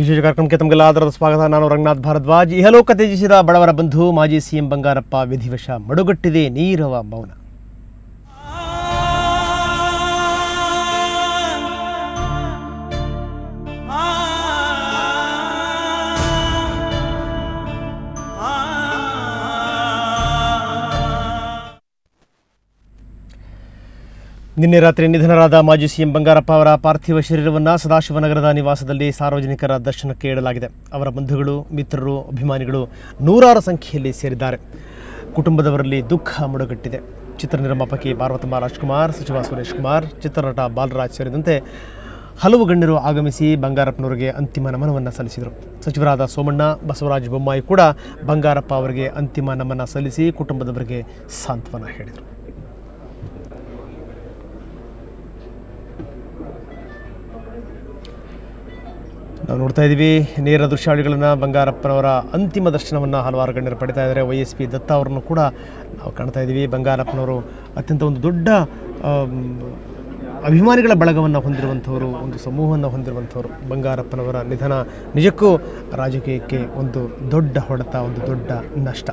ವಿಶೇಷ ಕಾರ್ಯಕ್ರಮಕ್ಕೆ ತಮಗೆಲ್ಲ ಆಧಾರದ ಸ್ವಾಗತ. ನಾನು ರಂಗನಾಥ್ ಭಾರದ್ವಾಜ್. ಇಹಲೋಕ ತ್ಯಜಿಸಿದ ಬಡವರ ಬಂಧು, ಮಾಜಿ ಸಿಎಂ ಬಂಗಾರಪ್ಪ ವಿಧಿವಶ ಮಡುಗಟ್ಟಿದೆ ನೀರವ ಮೌನ. ನಿನ್ನೆ ರಾತ್ರಿ ನಿಧನರಾದ ಮಾಜಿ ಸಿಎಂ ಬಂಗಾರಪ್ಪ ಅವರ ಪಾರ್ಥಿವ ಶರೀರವನ್ನು ಸದಾಶಿವನಗರದ ನಿವಾಸದಲ್ಲಿ ಸಾರ್ವಜನಿಕರ ದರ್ಶನಕ್ಕೆ ಇಡಲಾಗಿದೆ. ಅವರ ಬಂಧುಗಳು, ಮಿತ್ರರು, ಅಭಿಮಾನಿಗಳು ನೂರಾರು ಸಂಖ್ಯೆಯಲ್ಲಿ ಸೇರಿದ್ದಾರೆ. ಕುಟುಂಬದವರಲ್ಲಿ ದುಃಖ ಮುಡುಗಟ್ಟಿದೆ. ಚಿತ್ರ ನಿರ್ಮಾಪಕಿ ಪಾರ್ವತಮ್ಮ ರಾಜ್ಕುಮಾರ್, ಸಚಿವ ಸುರೇಶ್ ಕುಮಾರ್, ಚಿತ್ರನಟ ಬಾಲರಾಜ್ ಸೇರಿದಂತೆ ಹಲವು ಗಣ್ಯರು ಆಗಮಿಸಿ ಬಂಗಾರಪ್ಪನವರಿಗೆ ಅಂತಿಮ ನಮನವನ್ನು ಸಲ್ಲಿಸಿದರು. ಸಚಿವರಾದ ಸೋಮಣ್ಣ, ಬಸವರಾಜ ಬೊಮ್ಮಾಯಿ ಕೂಡ ಬಂಗಾರಪ್ಪ ಅವರಿಗೆ ಅಂತಿಮ ನಮನ ಸಲ್ಲಿಸಿ ಕುಟುಂಬದವರಿಗೆ ಸಾಂತ್ವನ ಹೇಳಿದರು. ನಾವು ನೋಡ್ತಾ ಇದ್ದೀವಿ. ನೇರ ದೃಶ್ಯಾವಳಿಗಳನ್ನು ಬಂಗಾರಪ್ಪನವರ ಅಂತಿಮ ದರ್ಶನವನ್ನು ಹಲವಾರು ಗಣ್ಯರು ಪಡಿತಾ ಇದ್ದಾರೆ. ವೈ ಎಸ್ ಪಿ ದತ್ತ ಅವರನ್ನು ಕೂಡ ನಾವು ಕಾಣ್ತಾ ಇದ್ದೀವಿ. ಬಂಗಾರಪ್ಪನವರು ಅತ್ಯಂತ ಒಂದು ದೊಡ್ಡ ಅಭಿಮಾನಿಗಳ ಬಳಗವನ್ನು ಹೊಂದಿರುವಂಥವರು, ಒಂದು ಸಮೂಹವನ್ನು ಹೊಂದಿರುವಂಥವರು ಬಂಗಾರಪ್ಪನವರ ನಿಧನ. ನಿಜಕ್ಕೂ ರಾಜಕೀಯಕ್ಕೆ ಒಂದು ದೊಡ್ಡ ಹೊಡೆತ, ಒಂದು ದೊಡ್ಡ ನಷ್ಟ.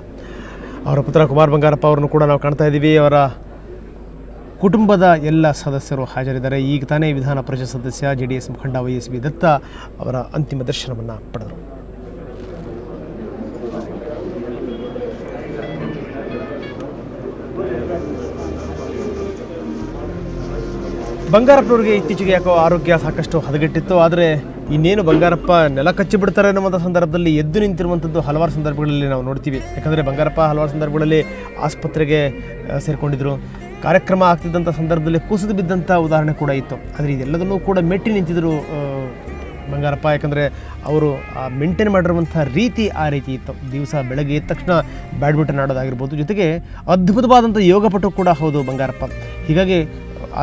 ಅವರ ಪುತ್ರ ಕುಮಾರ್ ಬಂಗಾರಪ್ಪ ಅವರನ್ನು ಕೂಡ ನಾವು ಕಾಣ್ತಾ ಇದ್ದೀವಿ. ಅವರ ಕುಟುಂಬದ ಎಲ್ಲ ಸದಸ್ಯರು ಹಾಜರಿದ್ದಾರೆ. ಈಗ ತಾನೇ ವಿಧಾನ ಪರಿಷತ್ ಸದಸ್ಯ ಜೆ ಡಿ ಎಸ್ ಮುಖಂಡ ವೈ ಎಸ್ ಬಿ ದತ್ತ ಅವರ ಅಂತಿಮ ದರ್ಶನವನ್ನು ಪಡೆದರು. ಬಂಗಾರಪ್ಪನವ್ರಿಗೆ ಇತ್ತೀಚೆಗೆ ಯಾಕೋ ಆರೋಗ್ಯ ಸಾಕಷ್ಟು ಹದಗೆಟ್ಟಿತ್ತು. ಆದರೆ ಇನ್ನೇನು ಬಂಗಾರಪ್ಪ ನೆಲ ಕಚ್ಚಿ ಬಿಡ್ತಾರೆ ಅನ್ನುವಂಥ ಸಂದರ್ಭದಲ್ಲಿ ಎದ್ದು ನಿಂತಿರುವಂಥದ್ದು ಹಲವಾರು ಸಂದರ್ಭಗಳಲ್ಲಿ ನಾವು ನೋಡ್ತೀವಿ. ಯಾಕಂದರೆ ಬಂಗಾರಪ್ಪ ಹಲವಾರು ಸಂದರ್ಭಗಳಲ್ಲಿ ಆಸ್ಪತ್ರೆಗೆ ಆ, ಸೇರಿಕೊಂಡಿದ್ರು. ಕಾರ್ಯಕ್ರಮ ಆಗ್ತಿದ್ದಂಥ ಸಂದರ್ಭದಲ್ಲಿ ಕುಸಿದು ಬಿದ್ದಂಥ ಉದಾಹರಣೆ ಕೂಡ ಇತ್ತು. ಆದರೆ ಇದೆಲ್ಲದನ್ನೂ ಕೂಡ ಮೆಟ್ಟಿ ನಿಂತಿದ್ದರು ಬಂಗಾರಪ್ಪ. ಯಾಕಂದರೆ ಅವರು, ಆ ಮೇಂಟೈನ್ ಮಾಡಿರುವಂಥ ರೀತಿ ಆ ರೀತಿ ಇತ್ತು. ದಿವಸ ಬೆಳಗ್ಗೆ ಎದ್ದ ತಕ್ಷಣ ಬ್ಯಾಡ್ಮಿಂಟನ್ ಆಡೋದಾಗಿರ್ಬೋದು, ಜೊತೆಗೆ ಅದ್ಭುತವಾದಂಥ ಯೋಗಪಟು ಕೂಡ ಹೌದು ಬಂಗಾರಪ್ಪ. ಹೀಗಾಗಿ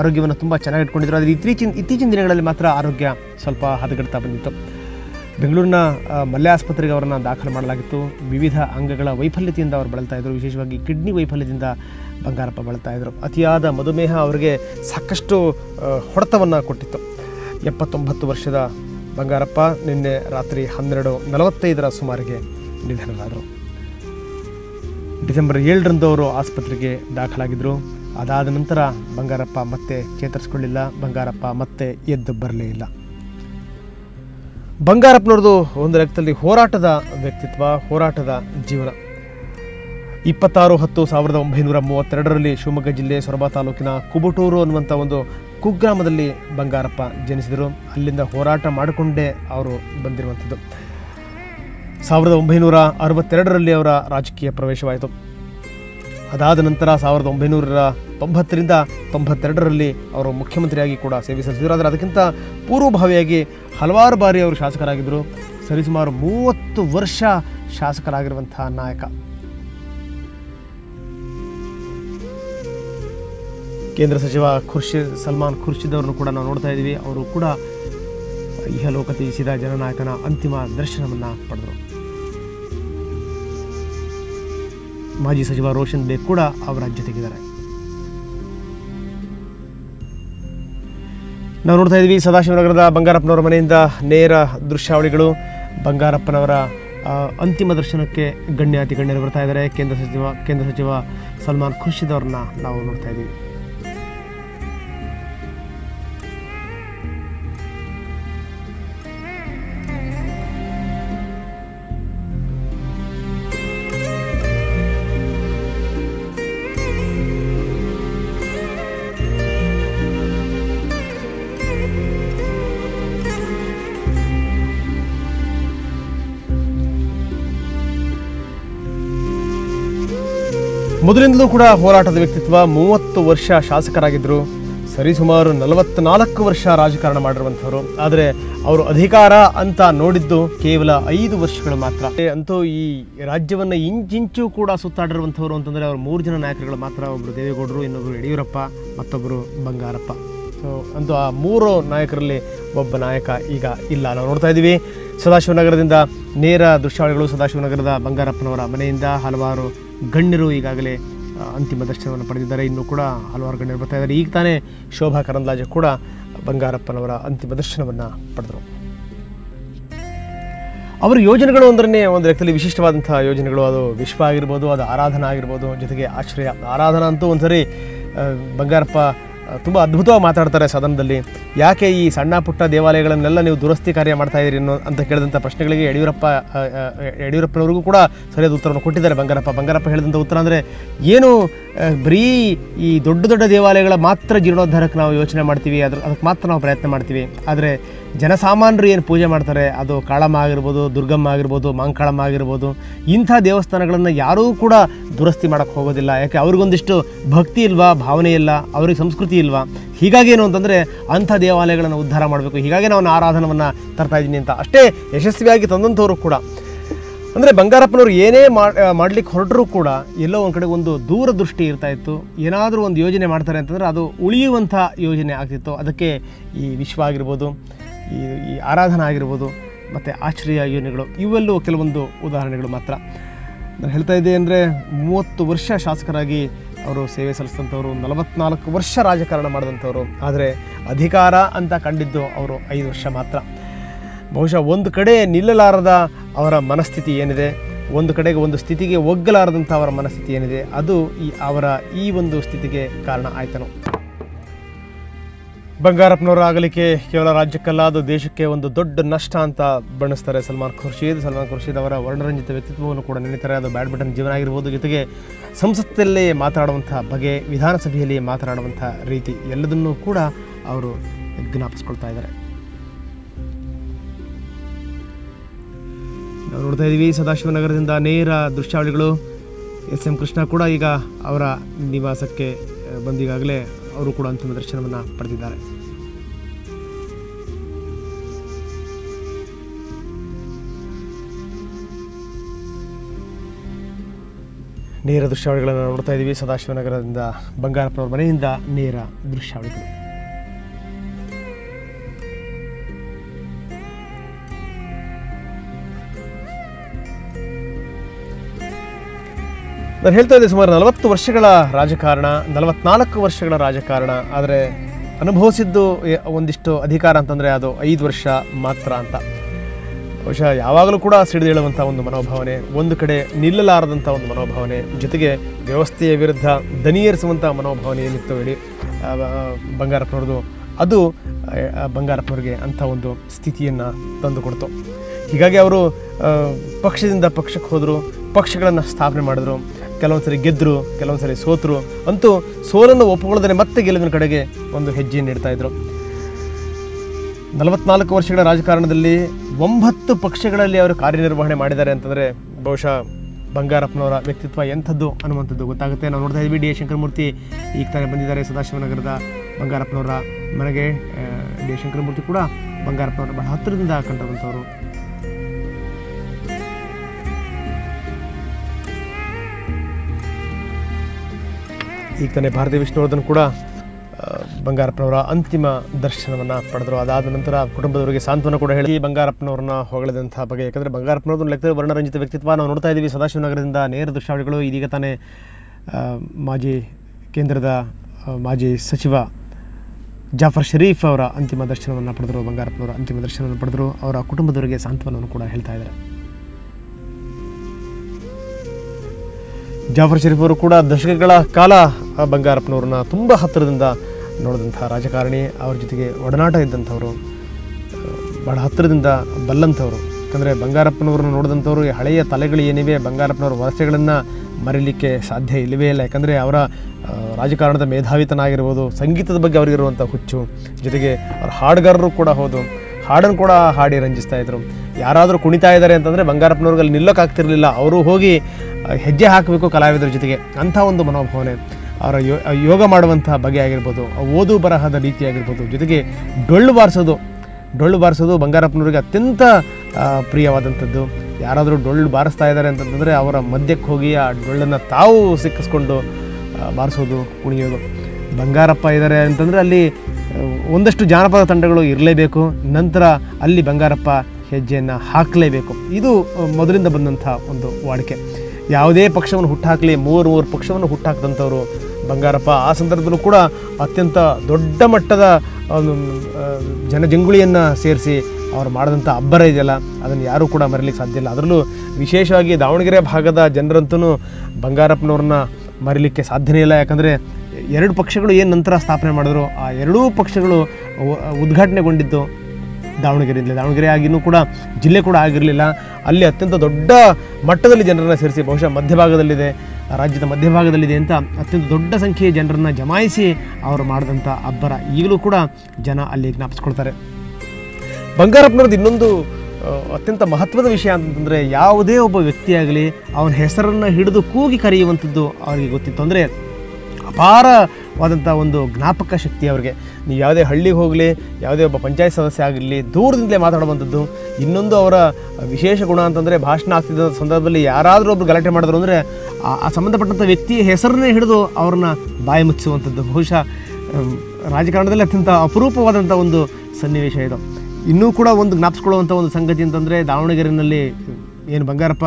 ಆರೋಗ್ಯವನ್ನು ತುಂಬ ಚೆನ್ನಾಗಿ ಇಟ್ಕೊಂಡಿದ್ರು. ಆದರೆ ಇತ್ತೀಚಿನ ಇತ್ತೀಚಿನ ದಿನಗಳಲ್ಲಿ ಮಾತ್ರ ಆರೋಗ್ಯ ಸ್ವಲ್ಪ ಹದಗೆಡ್ತಾ ಬಂದಿತ್ತು. ಬೆಂಗಳೂರಿನ ಮಲ್ಯ ಆಸ್ಪತ್ರೆಗೆ ಅವರನ್ನು ದಾಖಲು ಮಾಡಲಾಗಿತ್ತು. ವಿವಿಧ ಅಂಗಗಳ ವೈಫಲ್ಯತೆಯಿಂದ ಅವರು ಬಳಲ್ತಾ ಇದ್ದರು ವಿಶೇಷವಾಗಿ ಕಿಡ್ನಿ ವೈಫಲ್ಯದಿಂದ ಬಂಗಾರಪ್ಪ ಬಳತಾ ಇದ್ದರು ಅತಿಯಾದ ಮಧುಮೇಹ ಅವರಿಗೆ ಸಾಕಷ್ಟು ಹೊಡೆತವನ್ನು ಕೊಟ್ಟಿತ್ತು. ಎಪ್ಪತ್ತೊಂಬತ್ತು ವರ್ಷದ ಬಂಗಾರಪ್ಪ ನಿನ್ನೆ ರಾತ್ರಿ ಹನ್ನೆರಡು ನಲವತ್ತೈದರ ಸುಮಾರಿಗೆ ನಿಧನರಾದರು. ಡಿಸೆಂಬರ್ ಏಳರಂದು ಅವರು ಆಸ್ಪತ್ರೆಗೆ ದಾಖಲಾಗಿದ್ದರು ಅದಾದ ನಂತರ ಬಂಗಾರಪ್ಪ ಮತ್ತೆ ಚೇತರಿಸ್ಕೊಳ್ಳಿಲ್ಲ, ಬಂಗಾರಪ್ಪ ಮತ್ತೆ ಎದ್ದು ಬರಲೇ ಇಲ್ಲ. ಬಂಗಾರಪ್ಪನವ್ರದ್ದು ಒಂದು ಲೆಕ್ಕದಲ್ಲಿ ಹೋರಾಟದ ವ್ಯಕ್ತಿತ್ವ, ಹೋರಾಟದ ಜೀವನ. ಇಪ್ಪತ್ತಾರು ಹತ್ತು ಸಾವಿರದ ಒಂಬೈನೂರ ಮೂವತ್ತೆರಡರಲ್ಲಿ ಶಿವಮೊಗ್ಗ ಜಿಲ್ಲೆ ಸೊರಬ ತಾಲೂಕಿನ ಕುಬುಟೂರು ಅನ್ನುವಂಥ ಒಂದು ಕುಗ್ರಾಮದಲ್ಲಿ ಬಂಗಾರಪ್ಪ ಜನಿಸಿದರು. ಅಲ್ಲಿಂದ ಹೋರಾಟ ಮಾಡಿಕೊಂಡೇ ಅವರು ಬಂದಿರುವಂಥದ್ದು. ಸಾವಿರದ ಒಂಬೈನೂರ ಅರವತ್ತೆರಡರಲ್ಲಿ ಅವರ ರಾಜಕೀಯ ಪ್ರವೇಶವಾಯಿತು. ಅದಾದ ನಂತರ ಸಾವಿರದ ಒಂಬೈನೂರ ತೊಂಬತ್ತರಿಂದ ತೊಂಬತ್ತೆರಡರಲ್ಲಿ ಅವರು ಮುಖ್ಯಮಂತ್ರಿಯಾಗಿ ಕೂಡ ಸೇವೆ ಸಲ್ಲಿಸಿದರು. ಆದರೆ ಅದಕ್ಕಿಂತ ಪೂರ್ವಭಾವಿಯಾಗಿ ಹಲವಾರು ಬಾರಿ ಅವರು ಶಾಸಕರಾಗಿದ್ದರು. ಸರಿಸುಮಾರು ಮೂವತ್ತು ವರ್ಷ ಶಾಸಕರಾಗಿರುವಂಥ ನಾಯಕ. ಕೇಂದ್ರ ಸಚಿವ ಖುರ್ಷಿದ್ ಸಲ್ಮಾನ್ ಖುರ್ಷಿದ್ ಅವರನ್ನು ಕೂಡ ನಾವು ನೋಡ್ತಾ ಇದ್ದೀವಿ. ಅವರು ಕೂಡ ಇಹಲೋಕ ತ್ಯಜಿಸಿದ ಜನನಾಯಕನ ಅಂತಿಮ ದರ್ಶನವನ್ನು ಪಡೆದರು. ಮಾಜಿ ಸಚಿವ ರೋಷನ್ ಬೇಗ್ ಕೂಡ ಅವರ ಜೊತೆಗಿದ್ದಾರೆ. ನಾವು ನೋಡ್ತಾ ಇದ್ದೀವಿ, ಸದಾಶಿವನಗರದ ಬಂಗಾರಪ್ಪನವರ ಮನೆಯಿಂದ ನೇರ ದೃಶ್ಯಾವಳಿಗಳು. ಬಂಗಾರಪ್ಪನವರ ಅಂತಿಮ ದರ್ಶನಕ್ಕೆ ಗಣ್ಯಾತಿ ಗಣ್ಯರು ಬರ್ತಾ ಇದ್ದಾರೆ. ಕೇಂದ್ರ ಸಚಿವ ಕೇಂದ್ರ ಸಚಿವ ಸಲ್ಮಾನ್ ಖುರ್ಷಿದ್ ಅವ್ರನ್ನ ನಾವು ನೋಡ್ತಾ ಇದ್ದೀವಿ. ಮೊದಲಿಂದಲೂ ಕೂಡ ಹೋರಾಟದ ವ್ಯಕ್ತಿತ್ವ ಮೂವತ್ತು ವರ್ಷ ಶಾಸಕರಾಗಿದ್ದರು. ಸರಿಸುಮಾರು ನಲವತ್ನಾಲ್ಕು ವರ್ಷ ರಾಜಕಾರಣ ಮಾಡಿರುವಂಥವ್ರು. ಆದರೆ ಅವರು ಅಧಿಕಾರ ಅಂತ ನೋಡಿದ್ದು ಕೇವಲ ಐದು ವರ್ಷಗಳು ಮಾತ್ರ. ಅಂತೂ ಈ ರಾಜ್ಯವನ್ನು ಇಂಚಿಂಚು ಕೂಡ ಸುತ್ತಾಡಿರುವಂಥವ್ರು ಅಂತಂದರೆ ಅವರು ಮೂರು ಜನ ನಾಯಕರುಗಳು ಮಾತ್ರ. ಒಬ್ಬರು ದೇವೇಗೌಡರು ಇನ್ನೊಬ್ಬರು ಯಡಿಯೂರಪ್ಪ ಮತ್ತೊಬ್ಬರು ಬಂಗಾರಪ್ಪ. ಸೊ ಅಂತೂ ಆ ಮೂರು ನಾಯಕರಲ್ಲಿ ಒಬ್ಬ ನಾಯಕ ಈಗ ಇಲ್ಲ. ನಾವು ನೋಡ್ತಾ ಇದ್ದೀವಿ, ಸದಾಶಿವನಗರದಿಂದ ನೇರ ದೃಶ್ಯಾವಳಿಗಳು ಸದಾಶಿವನಗರದ ಬಂಗಾರಪ್ಪನವರ ಮನೆಯಿಂದ ಹಲವಾರು ಗಣ್ಯರು ಈಗಾಗಲೇ ಅಂತಿಮ ದರ್ಶನವನ್ನು ಪಡೆದಿದ್ದಾರೆ. ಇನ್ನೂ ಕೂಡ ಹಲವಾರು ಗಣ್ಯರು ಬರ್ತಾ ಇದ್ದಾರೆ. ಈಗ ತಾನೇ ಶೋಭಾ ಕರಂದ್ಲಾಜೆ ಕೂಡ ಬಂಗಾರಪ್ಪನವರ ಅಂತಿಮ ದರ್ಶನವನ್ನು ಪಡೆದರು. ಅವರ ಯೋಜನೆಗಳು ಅಂದ್ರೆ ಒಂದು ಲೆಕ್ಕದಲ್ಲಿ ವಿಶಿಷ್ಟವಾದಂಥ ಯೋಜನೆಗಳು. ಅದು ವಿಶ್ವ ಆಗಿರ್ಬೋದು, ಅದು ಆರಾಧನಾ ಆಗಿರ್ಬೋದು, ಜೊತೆಗೆ ಆಶ್ರಯ. ಆರಾಧನಾ ಅಂತೂ ಒಂದ್ಸರಿ ಬಂಗಾರಪ್ಪ ತುಂಬ ಅದ್ಭುತವಾಗಿ ಮಾತಾಡ್ತಾರೆ ಸದನದಲ್ಲಿ. ಯಾಕೆ ಈ ಸಣ್ಣ ಪುಟ್ಟ ದೇವಾಲಯಗಳನ್ನೆಲ್ಲ ನೀವು ದುರಸ್ತಿ ಕಾರ್ಯ ಮಾಡ್ತಾ ಇದ್ದೀರಿ ಅನ್ನೋ ಅಂತ ಕೇಳಿದಂಥ ಪ್ರಶ್ನೆಗಳಿಗೆ ಯಡಿಯೂರಪ್ಪ ಯಡಿಯೂರಪ್ಪನವರಿಗೂ ಕೂಡ ಸರಿಯಾದ ಉತ್ತರವನ್ನು ಕೊಟ್ಟಿದ್ದಾರೆ ಬಂಗಾರಪ್ಪ. ಬಂಗಾರಪ್ಪ ಹೇಳಿದಂಥ ಉತ್ತರ ಅಂದರೆ ಏನು ಬರೀ ಈ ದೊಡ್ಡ ದೊಡ್ಡ ದೇವಾಲಯಗಳ ಮಾತ್ರ ಜೀರ್ಣೋದ್ಧಾರಕ್ಕೆ ನಾವು ಯೋಚನೆ ಮಾಡ್ತೀವಿ, ಅದ್ರ ಅದಕ್ಕೆ ಮಾತ್ರ ನಾವು ಪ್ರಯತ್ನ ಮಾಡ್ತೀವಿ. ಆದರೆ ಜನಸಾಮಾನ್ಯರು ಏನು ಪೂಜೆ ಮಾಡ್ತಾರೆ? ಅದು ಕಾಳಮ್ಮ ಆಗಿರ್ಬೋದು, ದುರ್ಗಮ್ಮ ಆಗಿರ್ಬೋದು, ಮಾಂಕಾಳಮ್ಮ ಆಗಿರ್ಬೋದು, ಇಂಥ ದೇವಸ್ಥಾನಗಳನ್ನು ಯಾರೂ ಕೂಡ ದುರಸ್ತಿ ಮಾಡೋಕ್ಕೆ ಹೋಗೋದಿಲ್ಲ. ಯಾಕೆ, ಅವ್ರಿಗೊಂದಿಷ್ಟು ಭಕ್ತಿ ಇಲ್ವಾ, ಭಾವನೆ ಇಲ್ಲ, ಅವ್ರಿಗೆ ಸಂಸ್ಕೃತಿ ಇಲ್ವಾ? ಹೀಗಾಗಿ ಏನು ಅಂತಂದರೆ ಅಂಥ ದೇವಾಲಯಗಳನ್ನು ಉದ್ಧಾರ ಮಾಡಬೇಕು. ಹೀಗಾಗಿ ನಾವು ಆರಾಧನವನ್ನು ತರ್ತಾ ಇದ್ದೀನಿ ಅಂತ. ಅಷ್ಟೇ ಯಶಸ್ವಿಯಾಗಿ ತಂದಂಥವರು ಕೂಡ. ಅಂದರೆ ಬಂಗಾರಪ್ಪನವರು ಏನೇ ಮಾಡ್ಲಿಕ್ಕೆ ಹೊರಟರೂ ಕೂಡ ಎಲ್ಲೋ ಒಂದು ಕಡೆ ಒಂದು ದೂರದೃಷ್ಟಿ ಇರ್ತಾ ಇತ್ತು. ಏನಾದರೂ ಒಂದು ಯೋಜನೆ ಮಾಡ್ತಾರೆ ಅಂತಂದರೆ ಅದು ಉಳಿಯುವಂಥ ಯೋಜನೆ ಆಗ್ತಿತ್ತು. ಅದಕ್ಕೆ ಈ ವಿಶ್ವ ಆಗಿರ್ಬೋದು ಈ ಈ ಆರಾಧನಾ ಆಗಿರ್ಬೋದು, ಮತ್ತು ಆಶ್ರಯ ಯೋಜನೆಗಳು ಇವೆಲ್ಲೂ ಕೆಲವೊಂದು ಉದಾಹರಣೆಗಳು ಮಾತ್ರ. ನಾನು ಹೇಳ್ತಾ ಇದ್ದೆ ಅಂದರೆ, ಮೂವತ್ತು ವರ್ಷ ಶಾಸಕರಾಗಿ ಅವರು ಸೇವೆ ಸಲ್ಲಿಸಿದಂಥವ್ರು, ನಲವತ್ನಾಲ್ಕು ವರ್ಷ ರಾಜಕಾರಣ ಮಾಡಿದಂಥವ್ರು. ಆದರೆ ಅಧಿಕಾರ ಅಂತ ಕಂಡಿದ್ದು ಅವರು ಐದು ವರ್ಷ ಮಾತ್ರ. ಬಹುಶಃ ಒಂದು ಕಡೆ ನಿಲ್ಲಲಾರದ ಅವರ ಮನಸ್ಥಿತಿ ಏನಿದೆ, ಒಂದು ಕಡೆಗೆ ಒಂದು ಸ್ಥಿತಿಗೆ ಒಗ್ಗಲಾರದಂಥ ಅವರ ಮನಸ್ಥಿತಿ ಏನಿದೆ, ಅದು ಈ ಅವರ ಈ ಒಂದು ಸ್ಥಿತಿಗೆ ಕಾರಣ ಆಯ್ತನು. ಬಂಗಾರಪ್ಪನವರ ಆಗಲಿಕ್ಕೆ ಕೇವಲ ರಾಜ್ಯಕ್ಕಲ್ಲ ಅದು ದೇಶಕ್ಕೆ ಒಂದು ದೊಡ್ಡ ನಷ್ಟ ಅಂತ ಬಣ್ಣಿಸ್ತಾರೆ ಸಲ್ಮಾನ್ ಖುರ್ಷೀದ್. ಸಲ್ಮಾನ್ ಖುರ್ಷೀದ್ ಅವರ ವರ್ಣರಂಜಿತ ವ್ಯಕ್ತಿತ್ವವನ್ನು ಕೂಡ ನೆನೀತಾರೆ. ಅದು ಬ್ಯಾಡ್ಮಿಂಟನ್ ಜೀವನ ಆಗಿರ್ಬೋದು. ಜೊತೆಗೆ ಸಂಸತ್ತಲ್ಲಿ ಮಾತನಾಡುವಂಥ ಬಗೆ, ವಿಧಾನಸಭೆಯಲ್ಲಿ ಮಾತನಾಡುವಂಥ ರೀತಿ ಎಲ್ಲದನ್ನೂ ಕೂಡ ಅವರು ಜ್ಞಾಪಿಸ್ಕೊಳ್ತಾ ಇದ್ದಾರೆ. ನಾವು ನೋಡ್ತಾ ಇದ್ದೀವಿ, ಸದಾಶಿವನಗರದಿಂದ ನೇರ ದೃಶ್ಯಾವಳಿಗಳು. ಎಸ್ ಎಂ ಕೃಷ್ಣ ಕೂಡ ಈಗ ಅವರ ನಿವಾಸಕ್ಕೆ ಬಂದಿಗಾಗಲೇ ಅವರು ಕೂಡ ಅಂತಿಮ ದರ್ಶನವನ್ನು ಪಡೆದಿದ್ದಾರೆ. ನೇರ ದೃಶ್ಯಾವಳಿಗಳನ್ನು ನೋಡ್ತಾ ಇದ್ದೀವಿ ಸದಾಶಿವನಗರದಿಂದ ಬಂಗಾರಪ್ಪನವ್ರ ಮನೆಯಿಂದ ನೇರ ದೃಶ್ಯಾವಳಿಗಳು. ನಾನು ಹೇಳ್ತಾ ಇದ್ದೆ ಸುಮಾರು ನಲವತ್ತು ವರ್ಷಗಳ ರಾಜಕಾರಣ, ನಲವತ್ನಾಲ್ಕು ವರ್ಷಗಳ ರಾಜಕಾರಣ, ಆದರೆ ಅನುಭವಿಸಿದ್ದು ಒಂದಿಷ್ಟು ಅಧಿಕಾರ ಅಂತಂದರೆ ಅದು ಐದು ವರ್ಷ ಮಾತ್ರ ಅಂತ. ಬಹುಶಃ ಯಾವಾಗಲೂ ಕೂಡ ಸಿಡಿದೇಳುವಂಥ ಒಂದು ಮನೋಭಾವನೆ, ಒಂದು ಕಡೆ ನಿಲ್ಲಲಾರದಂಥ ಒಂದು ಮನೋಭಾವನೆ, ಜೊತೆಗೆ ವ್ಯವಸ್ಥೆಯ ವಿರುದ್ಧ ದನಿಯೇರಿಸುವಂಥ ಮನೋಭಾವನೆ ಏನಿತ್ತು ಹೇಳಿ ಬಂಗಾರಪ್ಪನವ್ರದ್ದು, ಅದು ಬಂಗಾರಪ್ಪನವ್ರಿಗೆ ಅಂಥ ಒಂದು ಸ್ಥಿತಿಯನ್ನು ತಂದುಕೊಡ್ತು. ಹೀಗಾಗಿ ಅವರು ಪಕ್ಷದಿಂದ ಪಕ್ಷಕ್ಕೆ ಹೋದರು, ಪಕ್ಷಗಳನ್ನು ಸ್ಥಾಪನೆ ಮಾಡಿದ್ರು ಕೆಲವೊಂದು ಸರಿ ಗೆದ್ದರು ಕೆಲವೊಂದು ಸರಿ ಸೋತರು, ಅಂತೂ ಸೋಲನ್ನು ಒಪ್ಪಿಕೊಳ್ಳದೇ ಮತ್ತೆ ಗೆಲುವಿನ ಕಡೆಗೆ ಒಂದು ಹೆಜ್ಜೆಯನ್ನು ಇಡ್ತಾ ಇದ್ರು. ನಲವತ್ನಾಲ್ಕು ವರ್ಷಗಳ ರಾಜಕಾರಣದಲ್ಲಿ ಒಂಬತ್ತು ಪಕ್ಷಗಳಲ್ಲಿ ಅವರು ಕಾರ್ಯನಿರ್ವಹಣೆ ಮಾಡಿದ್ದಾರೆ ಅಂತಂದರೆ ಬಹುಶಃ ಬಂಗಾರಪ್ಪನವರ ವ್ಯಕ್ತಿತ್ವ ಎಂಥದ್ದು ಅನ್ನುವಂಥದ್ದು ಗೊತ್ತಾಗುತ್ತೆ. ನಾವು ನೋಡ್ತಾ ಇದ್ವಿ ಡಿ ಎ ಶಂಕರಮೂರ್ತಿ ಈಗ ತಾನೇ ಬಂದಿದ್ದಾರೆ ಸದಾಶಿವನಗರದ ಬಂಗಾರಪ್ಪನವರ ಮನೆಗೆ. ಡಿ ಎ ಶಂಕರಮೂರ್ತಿ ಕೂಡ ಬಂಗಾರಪ್ಪನವರ ಬಹಳ ಹತ್ತಿರದಿಂದ ಕಂಡಂಥವರು. ಈಗ ತಾನೇ ಭಾರತೀಯ ವಿಷ್ಣುವರ್ಧನ್ ಕೂಡ ಬಂಗಾರಪ್ಪನವರ ಅಂತಿಮ ದರ್ಶನವನ್ನು ಪಡೆದರು. ಅದಾದ ನಂತರ ಕುಟುಂಬದವರಿಗೆ ಸಾಂತ್ವನ ಕೂಡ ಹೇಳಿ ಬಂಗಾರಪ್ಪನವ್ರನ್ನ ಹೊಗಳಿದಂಥ ಬಗ್ಗೆ. ಯಾಕಂದರೆ ಬಂಗಾರಪ್ಪನವ್ರದ್ದು ಲೆಕ್ಕದ ವರ್ಣರಂಜಿತ ವ್ಯಕ್ತಿತ್ವ ನಾವು ನೋಡ್ತಾ ಇದ್ದೀವಿ. ಸದಾಶಿವನಗರದಿಂದ ನೇರ ದೃಶ್ಯಾವಳಿಗಳು ಇದೀಗ ತಾನೇ ಮಾಜಿ ಕೇಂದ್ರದ ಮಾಜಿ ಸಚಿವ ಜಾಫರ್ ಶರೀಫ್ ಅವರ ಅಂತಿಮ ದರ್ಶನವನ್ನು ಪಡೆದರು. ಬಂಗಾರಪ್ಪನವರ ಅಂತಿಮ ದರ್ಶನವನ್ನು ಪಡೆದರು. ಅವರ ಕುಟುಂಬದವರಿಗೆ ಸಾಂತ್ವನವನ್ನು ಕೂಡ ಹೇಳ್ತಾ ಇದ್ದಾರೆ. ಜಾಫರ್ ಶರೀಫ್ ಅವರು ಕೂಡ ದಶಕಗಳ ಕಾಲ ಬಂಗಾರಪ್ಪನವ್ರನ್ನ ತುಂಬ ಹತ್ತಿರದಿಂದ ನೋಡಿದಂಥ ರಾಜಕಾರಣಿ, ಅವ್ರ ಜೊತೆಗೆ ಒಡನಾಟ ಇದ್ದಂಥವ್ರು ಭಾಳ ಹತ್ತಿರದಿಂದ ಬಲ್ಲಂಥವ್ರು. ಯಾಕಂದರೆ ಬಂಗಾರಪ್ಪನವ್ರನ್ನ ನೋಡಿದಂಥವ್ರು, ಈ ಹಳೆಯ ತಲೆಗಳು ಏನಿವೆ, ಬಂಗಾರಪ್ಪನವ್ರ ವರಸೆಗಳನ್ನು ಮರೀಲಿಕ್ಕೆ ಸಾಧ್ಯ ಇಲ್ಲವೇ ಇಲ್ಲ. ಯಾಕಂದರೆ ಅವರ ರಾಜಕಾರಣದ ಮೇಧಾವಿತನಾಗಿರ್ಬೋದು, ಸಂಗೀತದ ಬಗ್ಗೆ ಅವರಿಗಿರುವಂಥ ಹುಚ್ಚು, ಜೊತೆಗೆ ಅವ್ರ ಹಾಡುಗಾರರು ಕೂಡ ಹೌದು. ಹಾಡನ್ನು ಕೂಡ ಹಾಡಿ ರಂಜಿಸ್ತಾ ಇದ್ರು. ಯಾರಾದರೂ ಕುಣಿತಾ ಇದ್ದಾರೆ ಅಂತಂದರೆ ಬಂಗಾರಪ್ಪನವ್ರಿಗೆ ಅಲ್ಲಿ ನಿಲ್ಲೋಕ್ಕಾಗ್ತಿರಲಿಲ್ಲ ಅವರು ಹೋಗಿ ಹೆಜ್ಜೆ ಹಾಕಬೇಕು ಕಲಾವಿದರ ಜೊತೆಗೆ. ಅಂಥ ಒಂದು ಮನೋಭಾವನೆ. ಅವರ ಯೋಗ ಮಾಡುವಂತಹ ಬಗೆ ಆಗಿರ್ಬೋದು ಓದು ಬರಹದ ರೀತಿ ಆಗಿರ್ಬೋದು, ಜೊತೆಗೆ ಡೊಳ್ಳು ಬಾರಿಸೋದು. ಡೊಳ್ಳು ಬಾರಿಸೋದು ಬಂಗಾರಪ್ಪನವ್ರಿಗೆ ಅತ್ಯಂತ ಪ್ರಿಯವಾದಂಥದ್ದು. ಯಾರಾದರೂ ಡೊಳ್ಳು ಬಾರಿಸ್ತಾ ಇದ್ದಾರೆ ಅಂತಂತಂದರೆ ಅವರ ಮಧ್ಯಕ್ಕೆ ಹೋಗಿ ಆ ಡೊಳ್ಳನ್ನು ತಾವು ಸಿಕ್ಕಿಸ್ಕೊಂಡು ಬಾರಿಸೋದು, ಕುಣಿಯೋದು. ಬಂಗಾರಪ್ಪ ಇದ್ದಾರೆ ಅಂತಂದರೆ ಅಲ್ಲಿ ಒಂದಷ್ಟು ಜಾನಪದ ತಂಡಗಳು ಇರಲೇಬೇಕು. ನಂತರ ಅಲ್ಲಿ ಬಂಗಾರಪ್ಪ ಹೆಜ್ಜೆಯನ್ನು ಹಾಕಲೇಬೇಕು. ಇದು ಮೊದಲಿಂದ ಬಂದಂಥ ಒಂದು ವಾಡಿಕೆ. ಯಾವುದೇ ಪಕ್ಷವನ್ನು ಹುಟ್ಟಾಕಲಿ ಮೂರು ಮೂರು ಪಕ್ಷವನ್ನು ಹುಟ್ಟಾಕಿದಂಥವ್ರು ಬಂಗಾರಪ್ಪ. ಆ ಸಂದರ್ಭದಲ್ಲೂ ಕೂಡ ಅತ್ಯಂತ ದೊಡ್ಡ ಮಟ್ಟದ ಜನಜಂಗುಳಿಯನ್ನು ಸೇರಿಸಿ ಅವ್ರು ಮಾಡಿದಂಥ ಅಬ್ಬರ ಇದೆಯಲ್ಲ, ಅದನ್ನು ಯಾರೂ ಕೂಡ ಮರೀಲಿಕ್ಕೆ ಸಾಧ್ಯ ಇಲ್ಲ. ಅದರಲ್ಲೂ ವಿಶೇಷವಾಗಿ ದಾವಣಗೆರೆ ಭಾಗದ ಜನರಂತೂ ಬಂಗಾರಪ್ಪನವ್ರನ್ನ ಮರೀಲಿಕ್ಕೆ ಸಾಧ್ಯನೇ ಇಲ್ಲ. ಯಾಕಂದರೆ ಎರಡು ಪಕ್ಷಗಳು ಏನು ನಂತರ ಸ್ಥಾಪನೆ ಮಾಡಿದ್ರು, ಆ ಎರಡೂ ಪಕ್ಷಗಳು ಉದ್ಘಾಟನೆಗೊಂಡಿದ್ದು ದಾವಣಗೆರೆಯಿಂದಲೇ. ದಾವಣಗೆರೆ ಆಗಿನೂ ಕೂಡ ಜಿಲ್ಲೆ ಕೂಡ ಆಗಿರಲಿಲ್ಲ. ಅಲ್ಲಿ ಅತ್ಯಂತ ದೊಡ್ಡ ಮಟ್ಟದಲ್ಲಿ ಜನರನ್ನು ಸೇರಿಸಿ ಬಹುಶಃ ಮಧ್ಯಭಾಗದಲ್ಲಿದೆ. ರಾಜ್ಯದ ಮಧ್ಯಭಾಗದಲ್ಲಿದೆ ಅಂತ ಅತ್ಯಂತ ದೊಡ್ಡ ಸಂಖ್ಯೆಯ ಜನರನ್ನು ಜಮಾಯಿಸಿ ಅವರು ಮಾಡಿದಂಥ ಅಬ್ಬರ ಈಗಲೂ ಕೂಡ ಜನ ಅಲ್ಲಿ ಜ್ಞಾಪಿಸ್ಕೊಳ್ತಾರೆ. ಬಂಗಾರಪ್ಪನವ್ರದ್ದು ಇನ್ನೊಂದು ಅತ್ಯಂತ ಮಹತ್ವದ ವಿಷಯ ಅಂತಂದರೆ ಯಾವುದೇ ಒಬ್ಬ ವ್ಯಕ್ತಿಯಾಗಲಿ ಅವನ ಹೆಸರನ್ನು ಹಿಡಿದು ಕೂಗಿ ಕರೆಯುವಂಥದ್ದು ಅವರಿಗೆ ಗೊತ್ತಿತ್ತು. ಅಂದರೆ ಅಪಾರವಾದಂಥ ಒಂದು ಜ್ಞಾಪಕ ಶಕ್ತಿ ಅವರಿಗೆ. ನೀವು ಯಾವುದೇ ಹಳ್ಳಿಗೆ ಹೋಗಲಿ, ಯಾವುದೇ ಒಬ್ಬ ಪಂಚಾಯತ್ ಸದಸ್ಯ ಆಗಿರಲಿ ದೂರದಿಂದಲೇ ಮಾತಾಡುವಂಥದ್ದು, ಇನ್ನೊಂದು ಅವರ ವಿಶೇಷ ಗುಣ ಅಂತಂದರೆ ಭಾಷಣ ಆಗ್ತಿದ್ದ ಸಂದರ್ಭದಲ್ಲಿ ಯಾರಾದರೂ ಒಬ್ರು ಗಲಾಟೆ ಮಾಡಿದ್ರು ಅಂದರೆ ಆ ಸಂಬಂಧಪಟ್ಟಂಥ ವ್ಯಕ್ತಿಯ ಹೆಸರನ್ನೇ ಹಿಡಿದು ಅವ್ರನ್ನ ಬಾಯಿ ಮುಚ್ಚುವಂಥದ್ದು ಬಹುಶಃ ರಾಜಕಾರಣದಲ್ಲಿ ಅತ್ಯಂತ ಅಪರೂಪವಾದಂಥ ಒಂದು ಸನ್ನಿವೇಶ ಇದು. ಇನ್ನೂ ಕೂಡ ಒಂದು ಜ್ಞಾಪಿಸ್ಕೊಳ್ಳುವಂಥ ಒಂದು ಸಂಗತಿ ಅಂತಂದರೆ ದಾವಣಗೆರೆಯಲ್ಲಿ ಏನು ಬಂಗಾರಪ್ಪ,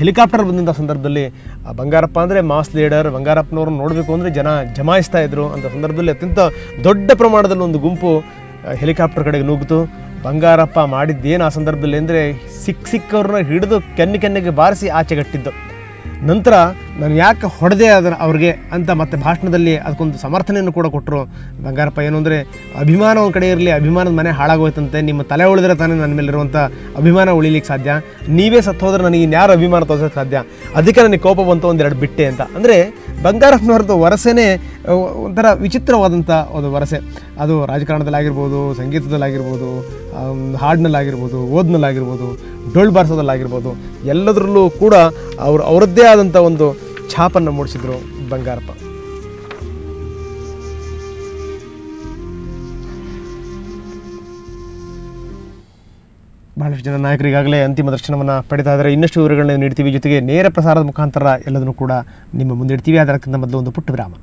ಹೆಲಿಕಾಪ್ಟರ್ ಬಂದಂಥ ಸಂದರ್ಭದಲ್ಲಿ ಬಂಗಾರಪ್ಪ ಅಂದರೆ ಮಾಸ್ ಲೀಡರ್, ಬಂಗಾರಪ್ಪನವ್ರನ್ನ ನೋಡಬೇಕು ಅಂದರೆ ಜನ ಜಮಾಯಿಸ್ತಾ ಇದ್ರು ಅಂತ ಸಂದರ್ಭದಲ್ಲಿ ಅತ್ಯಂತ ದೊಡ್ಡ ಪ್ರಮಾಣದಲ್ಲಿ ಒಂದು ಗುಂಪು ಹೆಲಿಕಾಪ್ಟರ್ ಕಡೆಗೆ ನುಗ್ಗಿತು ಬಂಗಾರಪ್ಪ ಮಾಡಿದ್ದೇನು ಆ ಸಂದರ್ಭದಲ್ಲಿ ಅಂದರೆ ಸಿಕ್ಕ ಸಿಕ್ಕವ್ರನ್ನ ಹಿಡಿದು ಕೆನ್ನೆ ಕೆನ್ನೆಗೆ ಬಾರಿಸಿ ಆಚೆಗಟ್ಟಿದ್ದು. ನಂತರ ನಾನು ಯಾಕೆ ಹೊಡೆದೆ ಅದನ್ನು ಅವ್ರಿಗೆ ಅಂತ ಮತ್ತೆ ಭಾಷಣದಲ್ಲಿ ಅದಕ್ಕೊಂದು ಸಮರ್ಥನೆಯನ್ನು ಕೂಡ ಕೊಟ್ಟರು. ಬಂಗಾರಪ್ಪ, ಏನು ಅಂದರೆ ಅಭಿಮಾನ ಒಂದು ಕಡೆ ಇರಲಿ, ಅಭಿಮಾನದ ಮನೆ ಹಾಳಾಗೋಯ್ತಂತೆ, ನಿಮ್ಮ ತಲೆ ಉಳಿದ್ರೆ ತಾನೇ ನನ್ನ ಮೇಲಿರುವಂಥ ಅಭಿಮಾನ ಉಳಿಲಿಕ್ಕೆ ಸಾಧ್ಯ. ನೀವೇ ಸತ್ತು ಹೋದ್ರೆ ನನಗೆ ಇನ್ಯಾರು ಅಭಿಮಾನ ತೋರಿಸೋಕ್ಕೆ ಸಾಧ್ಯ? ಅದಕ್ಕೆ ನನಗೆ ಕೋಪ ಬಂತು ಒಂದೆರಡು ಬಿಟ್ಟೆ ಅಂತ. ಅಂದರೆ ಬಂಗಾರಪ್ಪನವ್ರದ್ದು ವರಸೆನೇ ಒಂಥರ ವಿಚಿತ್ರವಾದಂಥ ಒಂದು ವರಸೆ. ಅದು ರಾಜಕಾರಣದಲ್ಲಾಗಿರ್ಬೋದು ಸಂಗೀತದಲ್ಲಾಗಿರ್ಬೋದು ಹಾಡಿನಲ್ಲಾಗಿರ್ಬೋದು, ಓದ್ನಲ್ಲಾಗಿರ್ಬೋದು, ಡೊಳ್ಳು ಬಾರಿಸೋದಲ್ಲಾಗಿರ್ಬೋದು ಎಲ್ಲದರಲ್ಲೂ ಕೂಡ ಅವರು, ಅವರದ್ದೇ ಆದಂಥ ಒಂದು ಛಾಪನ್ನು ಮೂಡಿಸಿದ್ರು ಬಂಗಾರಪ್ಪ. ಬಹಳಷ್ಟು ಜನ ನಾಯಕರಿಗಾಗಲೇ ಅಂತಿಮ ದರ್ಶನವನ್ನು ಪಡಿತಾ ಇದ್ದಾರೆ ಇನ್ನಷ್ಟು ವಿವರಗಳನ್ನ ನೀಡ್ತೀವಿ. ಜೊತೆಗೆ ನೇರ ಪ್ರಸಾರದ ಮುಖಾಂತರ ಎಲ್ಲದನ್ನು ಕೂಡ ನಿಮ್ಮ ಮುಂದೆ ಇಡ್ತೀವಿ ಅದಕ್ಕಿಂತ ಮೊದಲು ಒಂದು ಪುಟ್ಟ ವಿರಾಮ